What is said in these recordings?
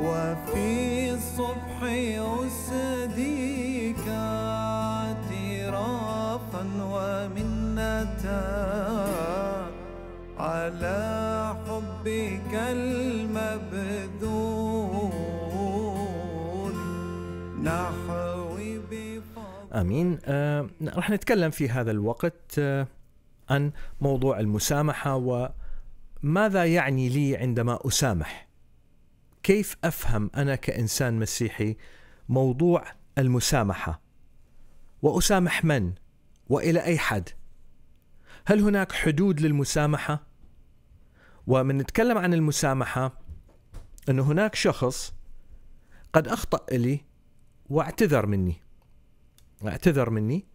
وفي الصبح أسديك اعترافا ومنة على حبك المبذول. نحوي بفضل آمين. آه راح نتكلم في هذا الوقت آه عن موضوع المسامحة وماذا يعني لي عندما أسامح. كيف أفهم أنا كإنسان مسيحي موضوع المسامحة؟ وأسامح من؟ وإلى أي حد؟ هل هناك حدود للمسامحة؟ ومن نتكلم عن المسامحة إنه هناك شخص قد أخطأ لي واعتذر مني. اعتذر مني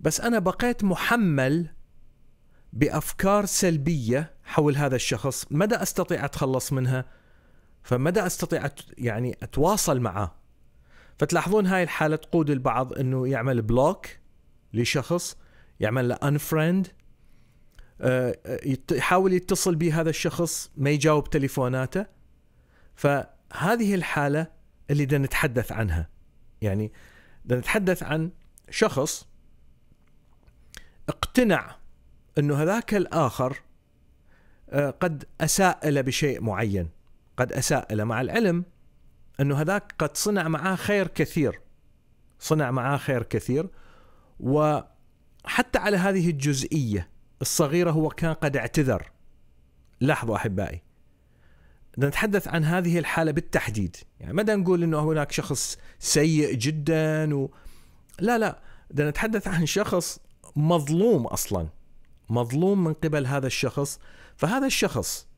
بس أنا بقيت محمل بأفكار سلبية حول هذا الشخص. ما دا أستطيع أتخلص منها؟ فما دا أستطيع أت- يعني أتواصل معه؟ فتلاحظون هاي الحالة تقود البعض إنه يعمل block لشخص يعمل له unfriend يحاول يتصل به هذا الشخص ما يجاوب تليفوناته. فهذه الحالة اللي بدنا نتحدث عنها. يعني بدنا نتحدث عن شخص اقتنع إنه هذاك الآخر آه، قد أساء له بشيء معين. قد اساء له مع العلم انه هذاك قد صنع معاه خير كثير صنع معاه خير كثير وحتى على هذه الجزئية الصغيرة هو كان قد اعتذر. لاحظوا أحبائي نتحدث عن هذه الحالة بالتحديد. يعني بدنا نقول إنه هناك شخص سيء جدا و... لا لا بدنا نتحدث عن شخص مظلوم أصلا مظلوم من قبل هذا الشخص. فهذا الشخص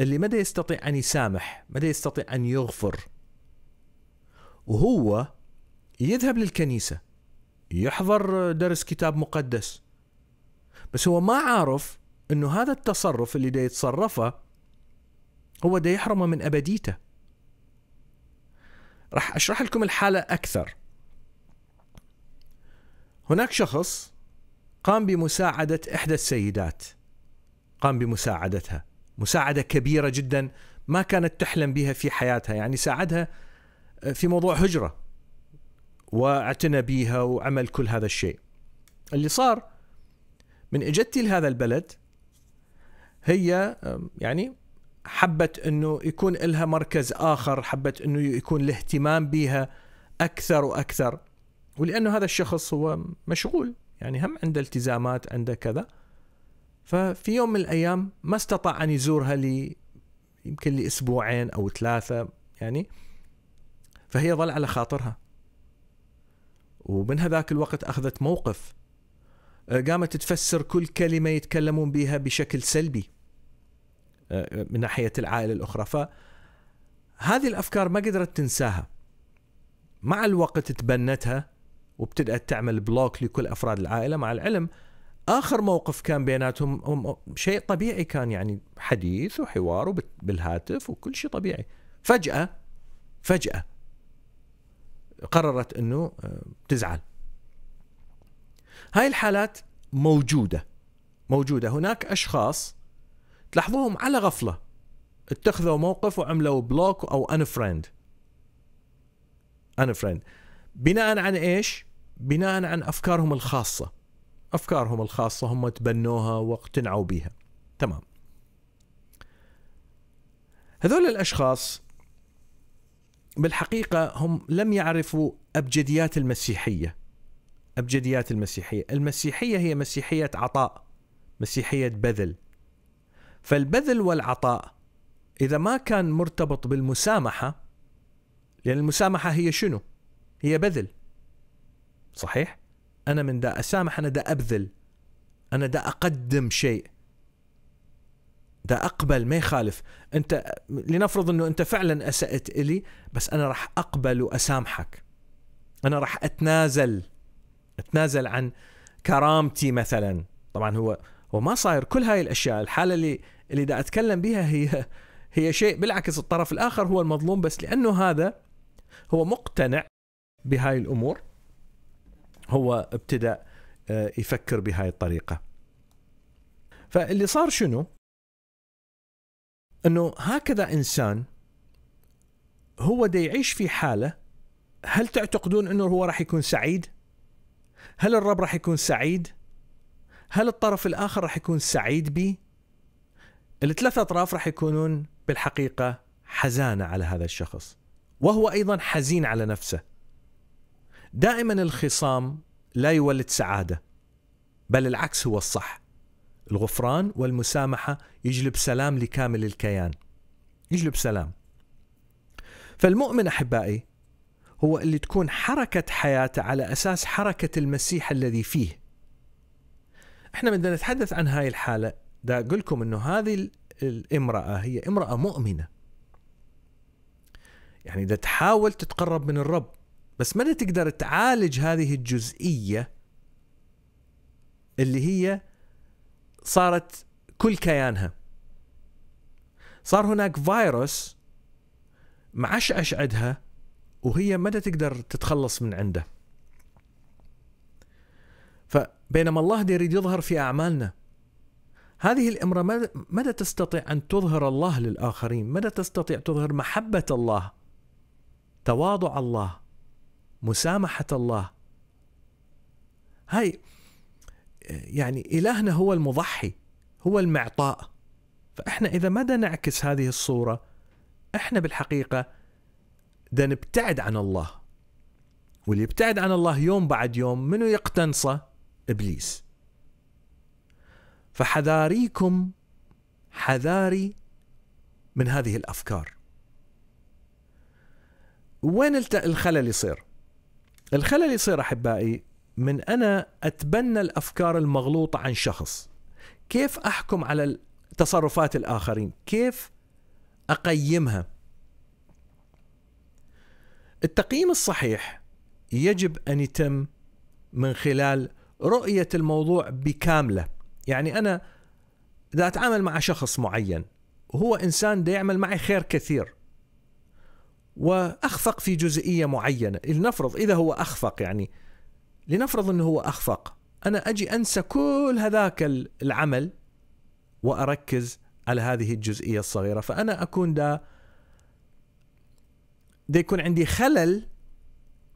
اللي مدى يستطيع أن يسامح مدى يستطيع أن يغفر. وهو يذهب للكنيسة يحضر درس كتاب مقدس. بس هو ما عارف إنه هذا التصرف اللي دا يتصرفه هو دا يحرمه من أبديته. راح أشرح لكم الحالة أكثر. هناك شخص قام بمساعدة إحدى السيدات قام بمساعدتها. مساعدة كبيرة جدا ما كانت تحلم بها في حياتها. يعني ساعدها في موضوع هجرة واعتنى بيها وعمل كل هذا الشيء. اللي صار من اجتي لهذا البلد هي يعني حبت إنه يكون لها مركز آخر حبت إنه يكون الاهتمام بها أكثر وأكثر. ولأنه هذا الشخص هو مشغول يعني هم عنده التزامات عنده كذا. ففي يوم من الأيام ما استطاع أن يزورها لي يمكن لأسبوعين أو ثلاثة يعني فهي ظل على خاطرها. ومن هذاك الوقت أخذت موقف آه، قامت تفسر كل كلمة يتكلمون بها بشكل سلبي آه، من ناحية العائلة الأخرى. فهذه الأفكار ما قدرت تنساها. مع الوقت تبنتها وابتدأت تعمل بلوك لكل أفراد العائلة. مع العلم آخر موقف كان بيناتهم هم شيء طبيعي كان يعني حديث وحوار بالهاتف وكل شيء طبيعي. فجأة فجأة قررت إنه آه، تزعل. هاي الحالات موجودة موجودة. هناك أشخاص تلاحظوهم على غفلة. اتخذوا موقف وعملوا block أو unfriend unfriend بناء عن إيش؟ بناء عن أفكارهم الخاصة. أفكارهم الخاصة هم تبنوها واقتنعوا بها تمام. هذول الأشخاص بالحقيقة هم لم يعرفوا أبجديات المسيحية. أبجديات المسيحية. المسيحية هي مسيحية عطاء مسيحية بذل. فالبذل والعطاء إذا ما كان مرتبط بالمسامحة لأن المسامحة هي شنو؟ هي بذل. صحيح؟ أنا من دا أسامح أنا دا أبذل. أنا دا أقدم شيء. دا أقبل ما يخالف. أنت لنفرض إنه أنت فعلا أسأت إلي بس أنا راح أقبل وأسامحك. أنا راح أتنازل. أتنازل عن كرامتي مثلا. طبعا هو هو ما صاير. كل هاي الأشياء الحالة اللي اللي دا أتكلم بها هي هي شيء بالعكس الطرف الآخر هو المظلوم بس لأنه هذا هو مقتنع بهاي الأمور. هو ابتدأ آه، يفكر بهاي الطريقة فاللي صار شنو إنه هكذا إنسان هو دا يعيش في حالة هل تعتقدون أنه هو راح يكون سعيد؟ هل الرب راح يكون سعيد؟ هل الطرف الآخر راح يكون سعيد به؟ الثلاث أطراف راح يكونون بالحقيقة حزانة على هذا الشخص وهو أيضا حزين على نفسه دائما الخصام لا يولد سعادة بل العكس هو الصح. الغفران والمسامحة يجلب سلام لكامل الكيان. يجلب سلام. فالمؤمن أحبائي هو اللي تكون حركة حياته على أساس حركة المسيح الذي فيه. إحنا بدنا نتحدث عن هاي الحالة. دا أقول لكم أنه هذه الامرأة هي امرأة مؤمنة. يعني إذا تحاول تتقرب من الرب بس ما تقدر تعالج هذه الجزئية اللي هي صارت كل كيانها. صار هناك فيروس معشعش عندها وهي ما تقدر تتخلص من عنده؟ فبينما الله يريد يظهر في أعمالنا هذه الإمرأة مدى تستطيع أن تظهر الله للآخرين؟ مدى تستطيع تظهر محبة الله تواضع الله؟ مسامحة الله. هاي يعني إلهنا هو المضحي هو المعطاء. فإحنا إذا مدى نعكس هذه الصورة إحنا بالحقيقة دا نبتعد عن الله. واللي يبتعد عن الله يوم بعد يوم منو يقتنصه؟ إبليس. فحذاريكم حذاري من هذه الأفكار. وين الخلل يصير؟ الخلل يصير أحبائي من أنا أتبنى الأفكار المغلوطة عن شخص. كيف أحكم على تصرفات الآخرين؟ كيف أقيمها؟ التقييم الصحيح يجب أن يتم من خلال رؤية الموضوع بكاملة. يعني أنا إذا أتعامل مع شخص معين وهو إنسان دا يعمل معي خير كثير. وأخفق في جزئية معينة. لنفرض إذا هو أخفق يعني. لنفرض إنه هو أخفق. أنا أجي أنسى كل هذاك العمل وأركز على هذه الجزئية الصغيرة. فأنا أكون دا دا يكون عندي خلل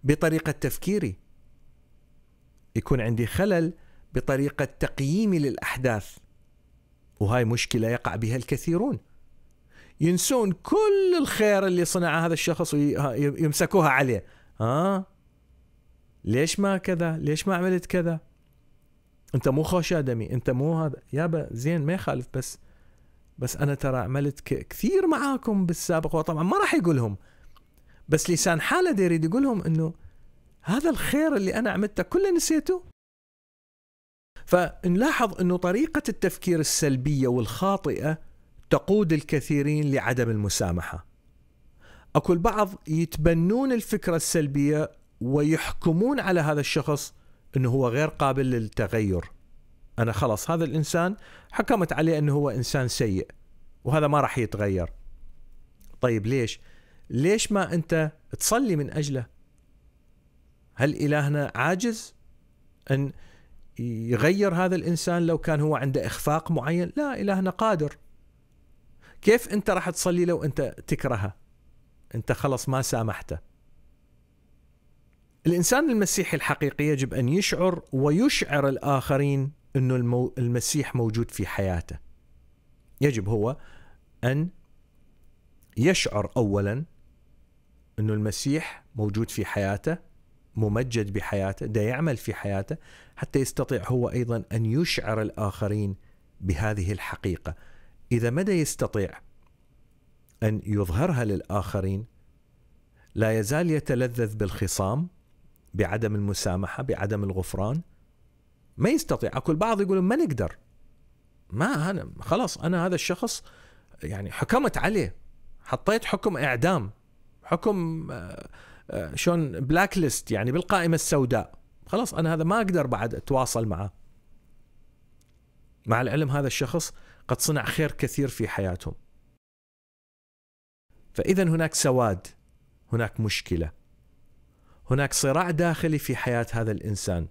بطريقة تفكيري. يكون عندي خلل بطريقة تقييمي للأحداث. وهاي مشكلة يقع بها الكثيرون. ينسون كل الخير اللي صنعه هذا الشخص ويمسكوها عليه. ها؟ آه؟ ليش ما كذا؟ ليش ما عملت كذا؟ انت مو خوش ادمي انت مو هذا. يابا زين ما يخالف بس بس أنا ترى عملت كثير معاكم بالسابق. وطبعا ما راح يقولهم بس لسان حاله يريد يقولهم إنه هذا الخير اللي أنا عملته كله نسيته. فنلاحظ إنه طريقة التفكير السلبية والخاطئة تقود الكثيرين لعدم المسامحة. أكو البعض يتبنون الفكرة السلبية ويحكمون على هذا الشخص إنه هو غير قابل للتغير. أنا خلص هذا الإنسان حكمت عليه إنه هو إنسان سيء وهذا ما راح يتغير. طيب ليش؟ ليش ما أنت تصلي من أجله؟ هل إلهنا عاجز أن يغير هذا الإنسان لو كان هو عنده إخفاق معين لا إلهنا قادر كيف انت راح تصلي لو انت تكرهه؟ انت خلص ما سامحته. الإنسان المسيحي الحقيقي يجب أن يشعر ويشعر الآخرين إنه المو المسيح موجود في حياته. يجب هو أن يشعر اولا إنه المسيح موجود في حياته ممجد بحياته ده يعمل في حياته حتى يستطيع هو أيضا أن يشعر الآخرين بهذه الحقيقة. إذا مدى يستطيع أن يظهرها للآخرين؟ لا يزال يتلذذ بالخصام بعدم المسامحة بعدم الغفران. ما يستطيع. اكو البعض يقول ما نقدر. ما أنا خلاص أنا هذا الشخص يعني حكمت عليه. حطيت حكم إعدام حكم شلون بلاك ليست يعني بالقائمة السوداء. خلاص أنا هذا ما أقدر بعد أتواصل معه. مع العلم هذا الشخص قد صنع خير كثير في حياتهم. فاذا هناك سواد هناك مشكلة هناك صراع داخلي في حياة هذا الإنسان.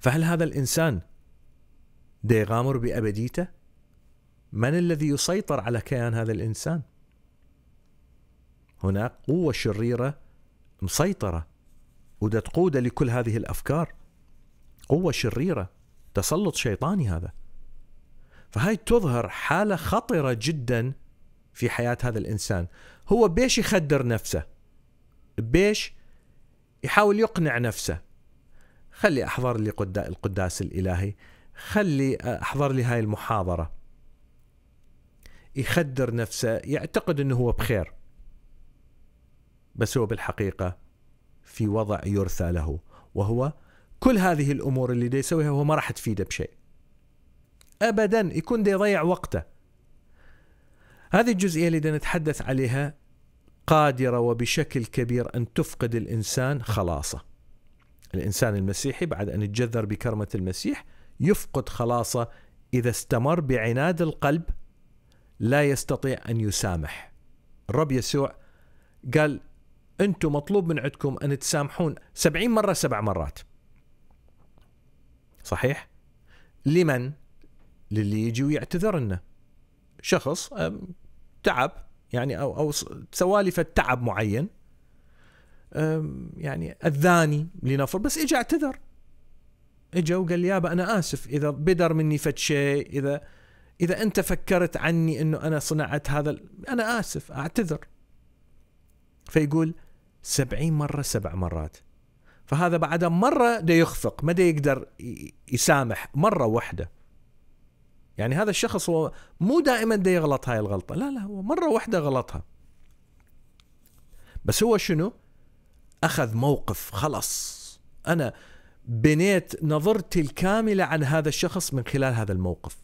فهل هذا الإنسان دا يغامر بأبديته؟ من الذي يسيطر على كيان هذا الإنسان؟ هناك قوة شريرة مسيطرة ودا تقود لكل هذه الأفكار. قوة شريرة تسلط شيطاني هذا. فهاي تظهر حالة خطرة جدا في حياة هذا الإنسان. هو بيش يخدر نفسه. بيش يحاول يقنع نفسه. خلي أحضر لي قدا- القداس الإلهي. خلي أحضر لي هاي المحاضرة. يخدر نفسه. يعتقد أنه هو بخير. بس هو بالحقيقة في وضع يرثى له. وهو كل هذه الأمور اللي دي يسويها هو ما راح تفيده بشيء. أبدا يكون دي يضيع وقته هذه الجزئية اللي نتحدث عليها قادرة وبشكل كبير أن تفقد الإنسان خلاصه الإنسان المسيحي بعد أن يتجذر بكرمة المسيح يفقد خلاصه إذا استمر بعناد القلب لا يستطيع أن يسامح الرب يسوع قال أنتم مطلوب من عندكم أن تسامحون سبعين مرة سبع مرات صحيح؟ لمن؟ للي يجي ويعتذر لنا شخص تعب يعني أو س- سوالف تعب معين يعني أذاني لنفر بس اجى اعتذر. اجى وقال لي يابا أنا آسف إذا بدر مني فد شيء إذا إذا أنت فكرت عني إنه أنا صنعت هذا أنا آسف أعتذر. فيقول سبعين مرة سبع مرات. فهذا بعد مرة دا يخفق ما دا يقدر يسامح مرة واحدة. يعني هذا الشخص هو مو دائما دا يغلط هاي الغلطة. لا لا هو مرة واحدة غلطها. بس هو شنو؟ أخذ موقف خلص أنا بنيت نظرتي الكاملة عن هذا الشخص من خلال هذا الموقف.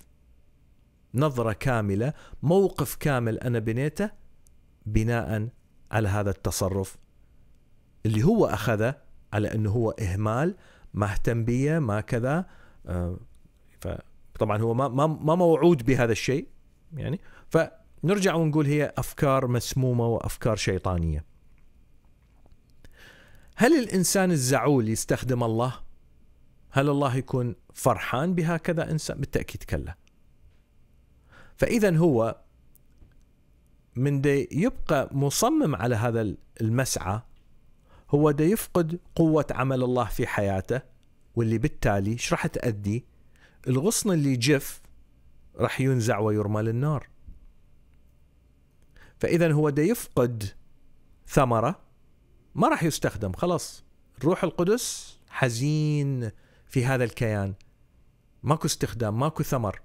نظرة كاملة موقف كامل أنا بنيته بناء على هذا التصرف اللي هو أخذه على أنه هو إهمال ما اهتم بيه ما كذا فطبعا هو ما ما موعود بهذا الشيء يعني فنرجع ونقول هي أفكار مسمومة وأفكار شيطانية هل الإنسان الزعول يستخدم الله؟ هل الله يكون فرحان بهكذا إنسان؟ بالتأكيد كلا فإذا هو من دي يبقى مصمم على هذا المسعى هو دا يفقد قوة عمل الله في حياته واللي بالتالي إيش راح تأدي الغصن اللي جف راح ينزع ويرمى للنار. فإذا هو دا يفقد ثمرة ما راح يستخدم خلاص. الروح القدس حزين في هذا الكيان. ماكو استخدام ماكو ثمر.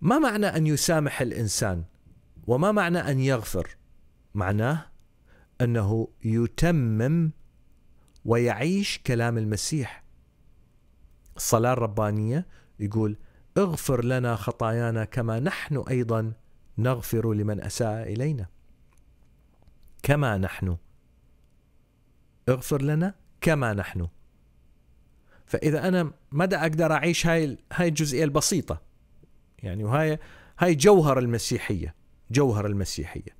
ما معنى أن يسامح الإنسان؟ وما معنى أن يغفر؟ معناه أنه يتمم ويعيش كلام المسيح. الصلاة الربانية يقول اغفر لنا خطايانا كما نحن أيضا نغفر لمن أساء إلينا. كما نحن. اغفر لنا كما نحن. فإذا أنا مدى أقدر أعيش هاي هاي الجزئية البسيطة؟ يعني وهاي هاي جوهر المسيحية جوهر المسيحية.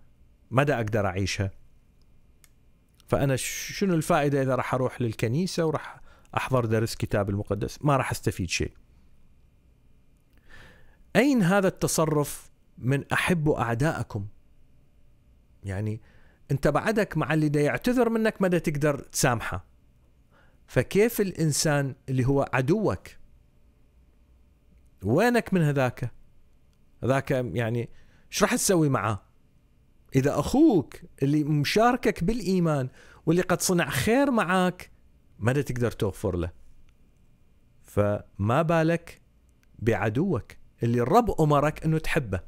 مدى أقدر أعيشها؟ فأنا شنو الفائدة إذا راح أروح للكنيسة وراح أحضر درس كتاب المقدس ما راح أستفيد شيء. أين هذا التصرف من أحبوا أعداءكم؟ يعني أنت بعدك مع اللي دا يعتذر منك مدى تقدر تسامحه. فكيف الإنسان اللي هو عدوك؟ وينك من هذاك؟ هذاك يعني إيش راح تسوي معاه إذا أخوك اللي مشاركك بالإيمان واللي قد صنع خير معاك ماذا تقدر تغفر له. فما بالك بعدوك اللي الرب أمرك إنه تحبه.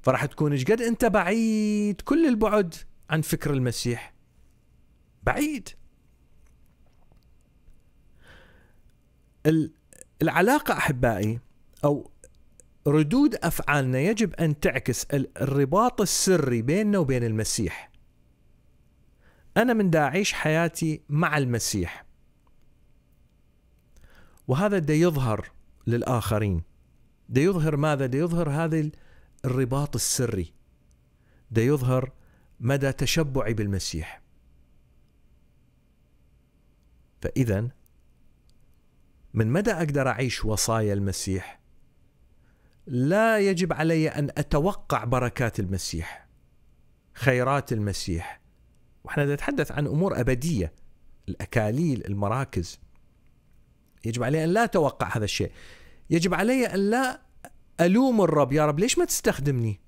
فراح تكون إيش قد أنت بعيد كل البعد عن فكر المسيح. بعيد. ال- العلاقة أحبائي أو ردود أفعالنا يجب أن تعكس ال- الرباط السري بيننا وبين المسيح. أنا من دا أعيش حياتي مع المسيح. وهذا دا يظهر للآخرين. دا يظهر ماذا؟ دا يظهر هذا ال- الرباط السري. دا يظهر مدى تشبعي بالمسيح. فإذا من مدى أقدر أعيش وصايا المسيح لا يجب علي أن أتوقع بركات المسيح خيرات المسيح وإحنا نتحدث عن أمور أبدية الأكاليل المراكز. يجب علي أن لا أتوقع هذا الشيء. يجب علي أن لا ألوم الرب. يا رب ليش ما تستخدمني؟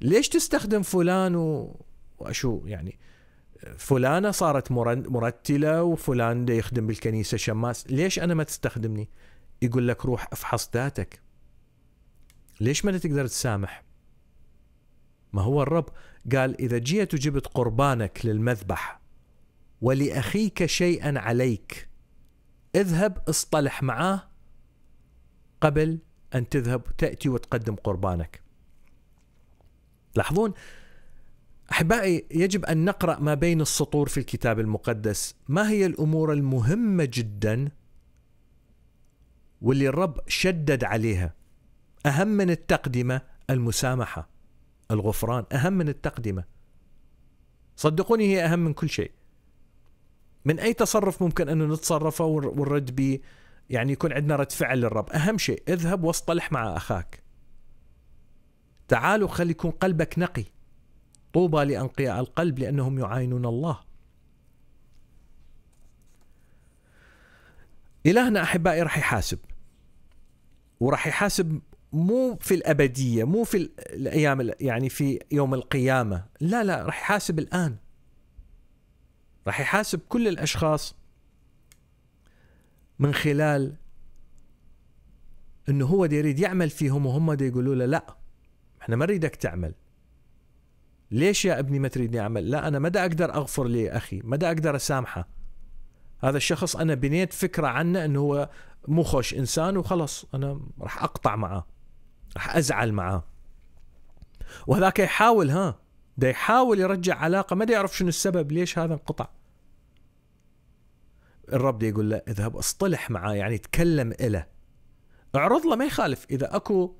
ليش تستخدم فلان و... وشو يعني فلانة صارت مرتلة وفلان ده يخدم بالكنيسة شماس. ليش أنا ما تستخدمني؟ يقول لك روح أفحص ذاتك. ليش ما تقدر تسامح؟ ما هو الرب؟ قال إذا جيت وجبت قربانك للمذبح ولأخيك شيئا عليك اذهب اصطلح معاه قبل أن تذهب تأتي وتقدم قربانك. لاحظون أحبائي يجب أن نقرأ ما بين السطور في الكتاب المقدس. ما هي الأمور المهمة جدا واللي الرب شدد عليها؟ أهم من التقدمة المسامحة. الغفران أهم من التقدمة. صدقوني هي أهم من كل شيء. من أي تصرف ممكن انه نتصرفه ونر- ونرد به؟ يعني يكون عندنا رد فعل للرب. أهم شيء اذهب واصطلح مع أخاك. تعالوا خلي يكون قلبك نقي. طوبى لأنقياء القلب لأنهم يعاينون الله. إلهنا أحبائي راح يحاسب. وراح يحاسب مو في الأبدية مو في ال- الأيام ال- يعني في يوم القيامة. لا لا راح يحاسب الآن. راح يحاسب كل الأشخاص من خلال إنه هو دا يريد يعمل فيهم وهم دا يقولوا له لا إحنا ما نريدك تعمل. ليش يا ابني ما تريدني أعمل؟ لا أنا ما أقدر أغفر لاخي ما دا أقدر أسامحه. هذا الشخص أنا بنيت فكرة عنه إنه هو مو خوش إنسان وخلص أنا راح أقطع معاه راح أزعل معاه. وهذاك يحاول ها ده يحاول يرجع علاقة ما يعرف شنو السبب ليش هذا انقطع. الرب ده يقول له اذهب اصطلح معاه يعني تكلم إله. اعرض له ما يخالف. إذا أكو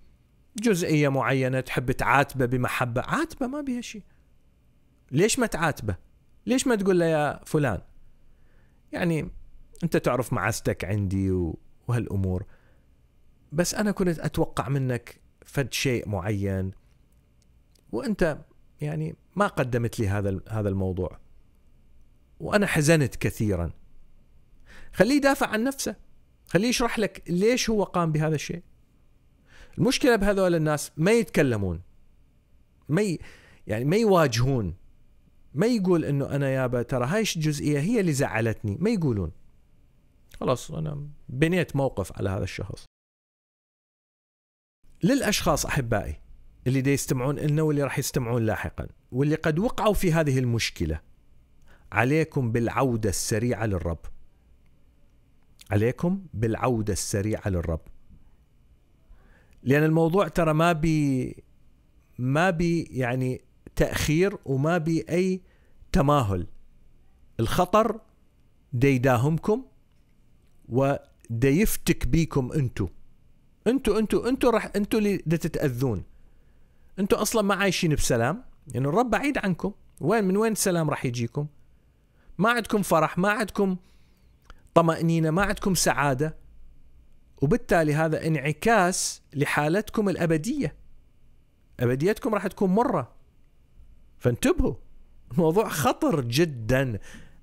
جزئية معينة تحب تعاتبه بمحبة عاتبه ما بيها شيء. ليش ما تعاتبه؟ ليش ما تقول له يا فلان؟ يعني أنت تعرف معزتك عندي وهالأمور. بس أنا كنت أتوقع منك فد شيء معين. وأنت يعني ما قدمت لي هذا هذا الموضوع. وأنا حزنت كثيرا. خليه يدافع عن نفسه. خليه يشرح لك ليش هو قام بهذا الشيء. المشكلة بهذول الناس ما يتكلمون. ما ي... يعني ما يواجهون. ما يقول إنه أنا يابا ترى هاي الجزئيه هي اللي زعلتني. ما يقولون. خلاص أنا بنيت موقف على هذا الشخص. للأشخاص أحبائي اللي دي يستمعون لنا واللي راح يستمعون لاحقا واللي قد وقعوا في هذه المشكلة. عليكم بالعودة السريعة للرب. عليكم بالعودة السريعة للرب. لأن الموضوع ترى ما بي ما بي يعني تأخير وما بي أي تماهل. الخطر دا يداهمكم ودا يفتك بيكم أنتو. انتو انتو انتو راح انتو اللي تتأذون. انتو أصلا ما عايشين بسلام. يعني الرب بعيد عنكم. وين من وين السلام راح يجيكم؟ ما عندكم فرح ما عندكم طمأنينة ما عندكم سعادة. وبالتالي هذا انعكاس لحالتكم الأبدية. أبديتكم راح تكون مرة. فانتبهوا. الموضوع خطر جدا.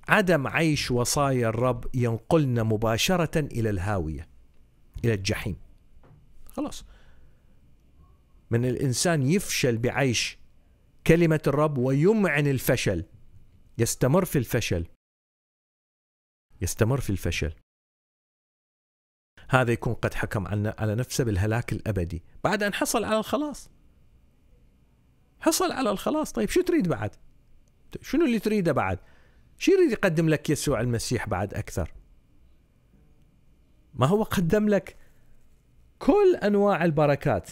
عدم عيش وصايا الرب ينقلنا مباشرة إلى الهاوية إلى الجحيم. خلاص. من الإنسان يفشل بعيش كلمة الرب ويمعن الفشل. يستمر في الفشل. يستمر في الفشل. هذا يكون قد حكم على نفسه بالهلاك الأبدي. بعد أن حصل على الخلاص. حصل على الخلاص. طيب شو تريد بعد؟ شنو اللي تريده بعد؟ شو يريد يقدم لك يسوع المسيح بعد أكثر؟ ما هو قدم لك؟ كل أنواع البركات.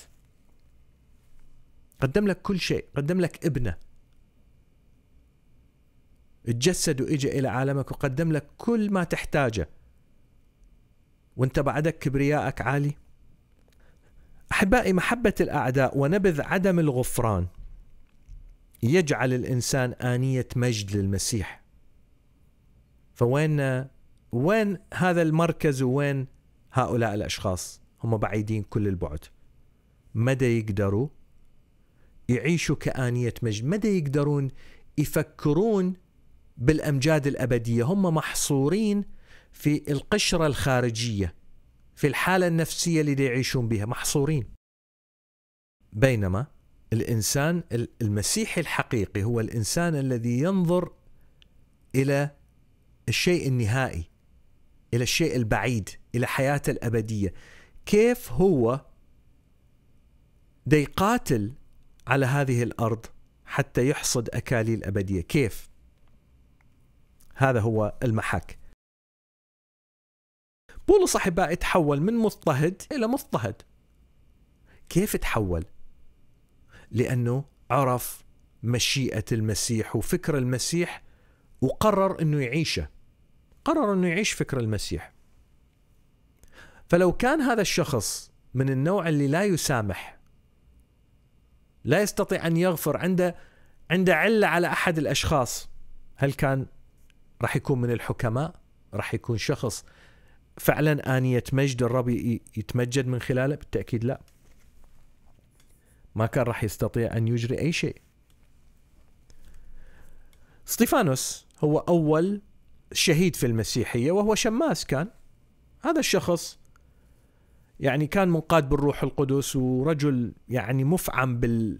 قدم لك كل شيء قدم لك ابنة. تجسد واجى إلى عالمك وقدم لك كل ما تحتاجه. وانت بعدك كبريائك عالي. أحبائي محبة الأعداء ونبذ عدم الغفران. يجعل الإنسان آنية مجد للمسيح. فوين وين هذا المركز وين هؤلاء الأشخاص؟ هم بعيدين كل البعد. مدى يقدروا؟ يعيشوا كآنية مجد. مدى يقدرون؟ يفكرون بالأمجاد الأبدية. هم محصورين في القشرة الخارجية في الحالة النفسية اللي يعيشون بها. محصورين. بينما الإنسان المسيحي الحقيقي هو الإنسان الذي ينظر إلى الشيء النهائي إلى الشيء البعيد إلى حياته الأبدية. كيف هو يقاتل على هذه الأرض حتى يحصد أكاليل أبدية؟ كيف؟ هذا هو المحك. بولس أحبائي تحول من مضطهد إلى مضطهد. كيف تحول؟ لأنه عرف مشيئة المسيح وفكر المسيح وقرر أنه يعيشه. قرر أنه يعيش فكر المسيح. فلو كان هذا الشخص من النوع اللي لا يسامح لا يستطيع أن يغفر عنده عنده علة على أحد الأشخاص هل كان راح يكون من الحكماء؟ راح يكون شخص فعلا آنية مجد الرب يتمجد من خلاله؟ بالتأكيد لا. ما كان راح يستطيع أن يجري أي شيء. ستيفانوس هو أول شهيد في المسيحية وهو شماس كان. هذا الشخص يعني كان منقاد بالروح القدس ورجل يعني مفعم بال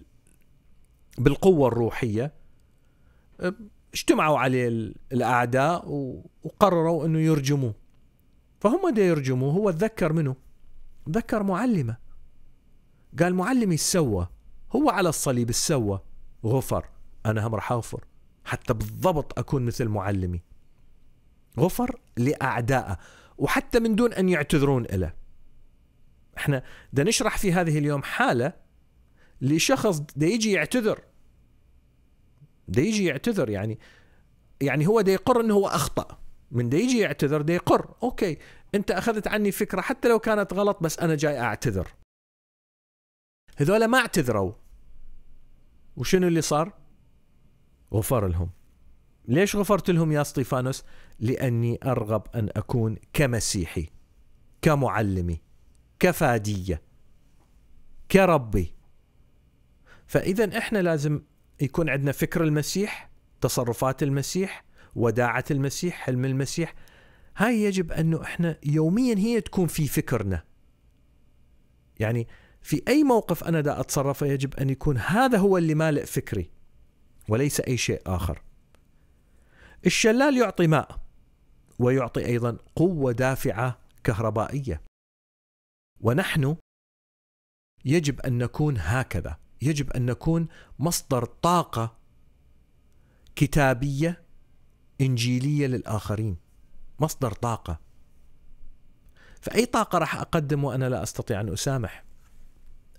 بالقوة الروحية. اجتمعوا عليه الأعداء وقرروا أنه يرجموه. فهم دا يرجموه هو تذكر منه. ذكر معلمة. قال معلمي سوى. هو على الصليب سوى. غفر. أنا هم راح أغفر. حتى بالضبط أكون مثل معلمي. غفر لأعدائه. وحتى من دون أن يعتذرون له إحنا دا نشرح في هذه اليوم حالة لشخص دا يجي يعتذر. دا يجي يعتذر يعني يعني هو دا يقر إنه هو أخطأ. من دا يجي يعتذر دا يقر. أوكي أنت أخذت عني فكرة حتى لو كانت غلط بس أنا جاي أعتذر. هذولا ما اعتذروا. وشنو اللي صار؟ غفر لهم. ليش غفرت لهم يا سطيفانوس؟ لأني أرغب أن أكون كمسيحي كمعلمي. كفادية كربي. فاذا إحنا لازم يكون عندنا فكر المسيح تصرفات المسيح وداعة المسيح حلم المسيح. هاي يجب أنه إحنا يوميا هي تكون في فكرنا. يعني في أي موقف أنا دا أتصرفه يجب أن يكون هذا هو اللي مالئ فكري وليس أي شيء آخر. الشلال يعطي ماء ويعطي أيضا قوة دافعة كهربائية. ونحن يجب أن نكون هكذا. يجب أن نكون مصدر طاقة كتابية إنجيلية للآخرين. مصدر طاقة. فأي طاقة راح أقدم وأنا لا أستطيع أن أسامح.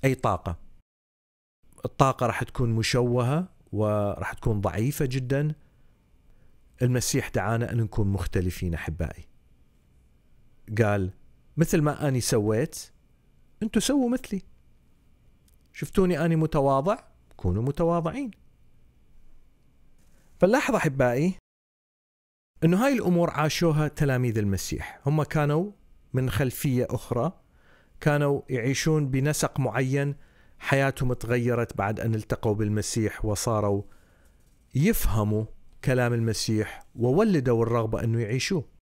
أي طاقة؟ الطاقة راح تكون مشوهة وراح تكون ضعيفة جدا. المسيح دعانا أن نكون مختلفين أحبائي. قال مثل ما أني سويت أنتوا سووا مثلي. شفتوني أني متواضع؟ كونوا متواضعين. فنلاحظ أحبائي أنه هاي الأمور عاشوها تلاميذ المسيح. هم كانوا من خلفية أخرى كانوا يعيشون بنسق معين حياتهم تغيرت بعد أن التقوا بالمسيح وصاروا يفهموا كلام المسيح وولدوا الرغبة أنه يعيشوه.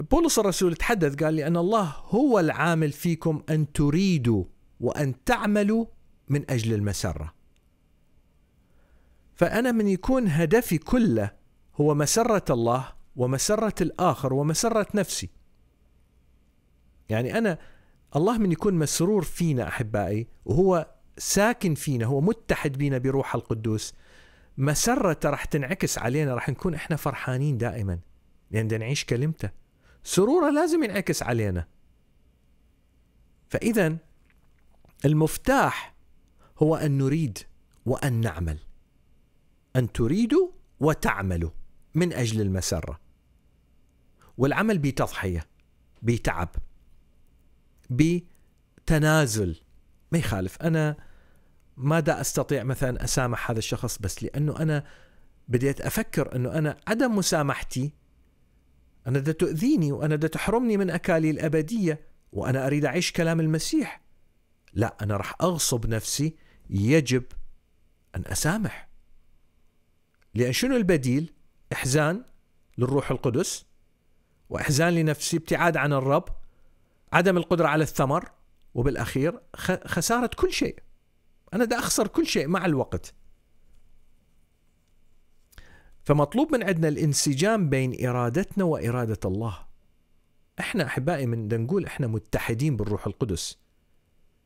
بولس الرسول تحدث قال لأن الله هو العامل فيكم أن تريدوا وأن تعملوا من أجل المسرة. فأنا من يكون هدفي كله هو مسرة الله ومسرة الآخر ومسرة نفسي. يعني أنا الله من يكون مسرور فينا أحبائي وهو ساكن فينا هو متحد بينا بروح القدوس. مسرته راح تنعكس علينا راح نكون إحنا فرحانين دائما. لأن نعيش كلمته. سرورة لازم ينعكس علينا. فاذا المفتاح هو أن نريد وأن نعمل. أن تريدوا وتعملوا من أجل المسرة. والعمل بتضحية بتعب بتنازل. ما يخالف. أنا ماذا أستطيع مثلا أسامح هذا الشخص؟ بس لأنه أنا بديت أفكر أنه أنا عدم مسامحتي أنا دا تؤذيني وأنا دا تحرمني من اكالي الابديه وأنا أريد أعيش كلام المسيح. لا أنا راح أغصب نفسي يجب أن أسامح. لأن شنو البديل؟ إحزان للروح القدس وإحزان لنفسي ابتعاد عن الرب عدم القدرة على الثمر وبالأخير خ- خسارة كل شيء. أنا دا أخسر كل شيء مع الوقت. فمطلوب من عندنا الانسجام بين إرادتنا وإرادة الله. إحنا أحبائي من نقول إحنا متحدين بالروح القدس.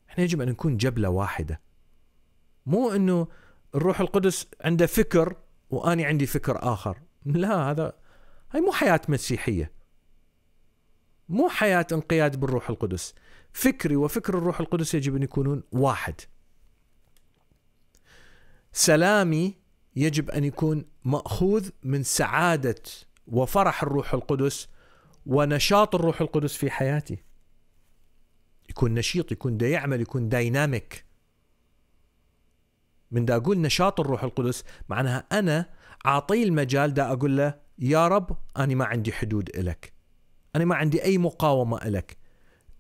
إحنا يجب أن نكون جبلة واحدة. مو إنه الروح القدس عنده فكر واني عندي فكر آخر. لا هذا هاي مو حياة مسيحية. مو حياة انقياد بالروح القدس. فكري وفكر الروح القدس يجب أن يكونون واحد. سلامي يجب أن يكون مأخوذ من سعادة وفرح الروح القدس ونشاط الروح القدس في حياتي يكون نشيط يكون دا يعمل يكون دايناميك من دا أقول نشاط الروح القدس معناها أنا اعطيه المجال دا أقول له يا رب أنا ما عندي حدود إلك. أنا ما عندي أي مقاومة إلك.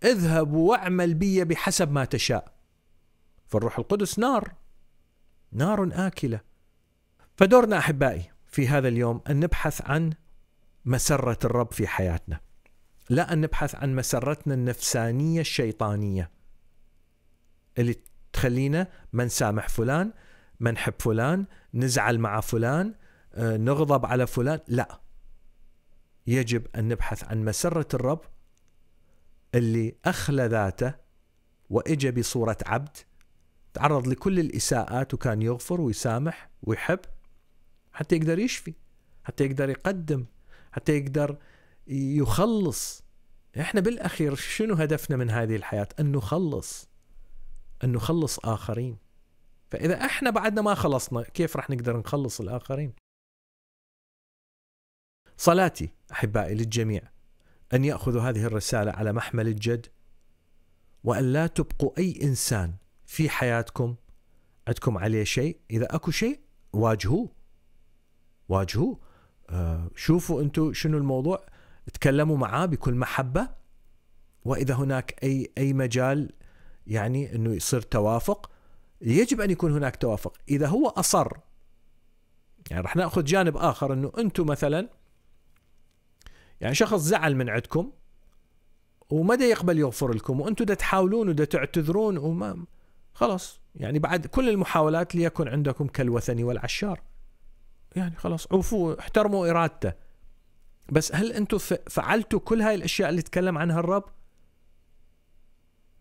اذهب واعمل بي بحسب ما تشاء. فالروح القدس نار. نار آكلة. فدورنا أحبائي في هذا اليوم أن نبحث عن مسرة الرب في حياتنا. لا أن نبحث عن مسرتنا النفسانية الشيطانية اللي تخلينا ما نسامح فلان ما نحب فلان نزعل مع فلان آه، نغضب على فلان. لا. يجب أن نبحث عن مسرة الرب اللي أخلى ذاته وإجا بصورة عبد تعرض لكل الإساءات وكان يغفر ويسامح ويحب. حتى يقدر يشفي حتى يقدر يقدم حتى يقدر يخلص. إحنا بالأخير شنو هدفنا من هذه الحياة؟ أن نخلص أن نخلص آخرين. فإذا إحنا بعدنا ما خلصنا كيف راح نقدر نخلص الآخرين؟ صلاتي أحبائي للجميع أن يأخذوا هذه الرسالة على محمل الجد وأن لا تبقوا أي إنسان في حياتكم عندكم عليه شيء. إذا أكو شيء واجهوه. واجهوه. آه شوفوا أنتم شنو الموضوع. تكلموا معاه بكل محبة. وإذا هناك أي أي مجال يعني إنه يصير توافق يجب أن يكون هناك توافق. إذا هو أصر يعني راح نأخذ جانب آخر إنه أنتم مثلا يعني شخص زعل من عندكم وما يقبل يغفر لكم وأنتم دا تحاولون ودا تعتذرون وما خلاص. يعني بعد كل المحاولات ليكن عندكم كالوثني والعشار. يعني خلاص عوفوا احترموا إرادته. بس هل أنتم فعلتوا كل هاي الأشياء اللي تكلم عنها الرب؟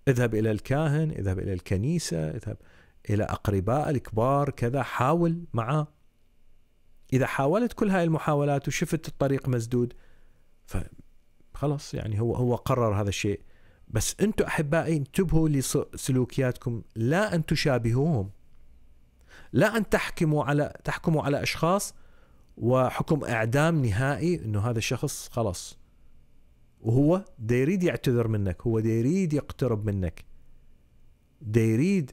اذهب إلى الكاهن اذهب إلى الكنيسة اذهب إلى أقرباء الكبار كذا حاول معاه. إذا حاولت كل هاي المحاولات وشفت الطريق مسدود ف خلاص يعني هو هو قرر هذا الشيء. بس أنتم أحبائي انتبهوا لسلوكياتكم لا أن تشابهوهم. لا أن تحكموا على تحكموا على أشخاص وحكم إعدام نهائي إنه هذا الشخص خلاص. وهو دا يريد يعتذر منك هو دا يريد يقترب منك. دا يريد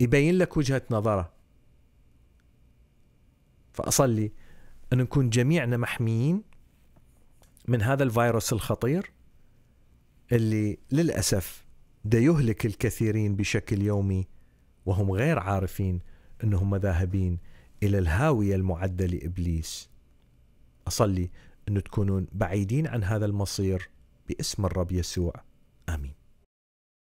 يبين لك وجهة نظره. فأصلي أن نكون جميعنا محميين من هذا الفيروس الخطير اللي للأسف دا يهلك الكثيرين بشكل يومي وهم غير عارفين أنهم ذاهبين إلى الهاوية المعدة لإبليس. أصلي أن تكونون بعيدين عن هذا المصير باسم الرب يسوع.